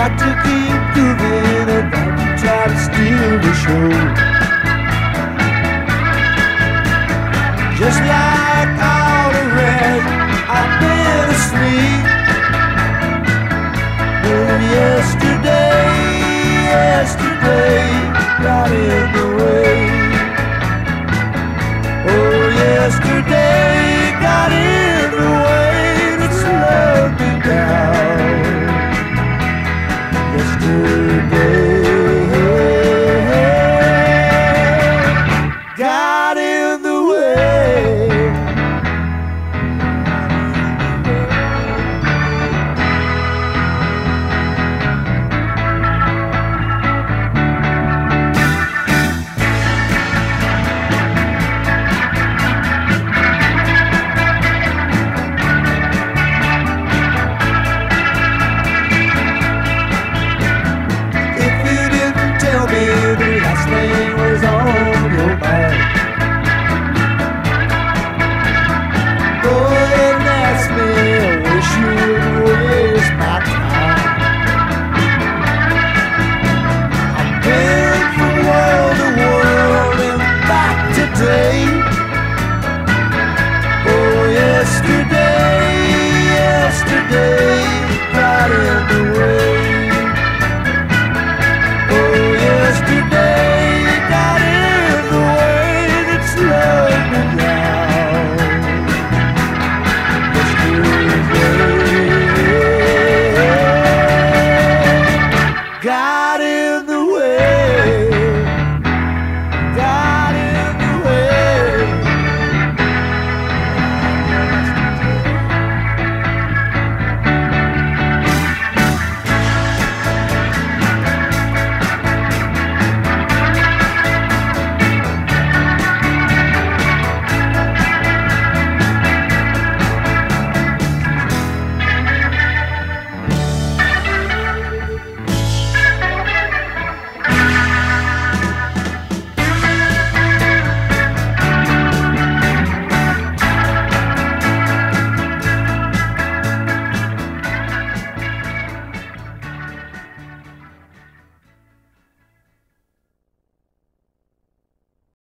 got to keep grooving and not try to steal the show. Just like all the rest, I've been asleep. Oh, yesterday, yesterday, got in the way. Oh, yesterday.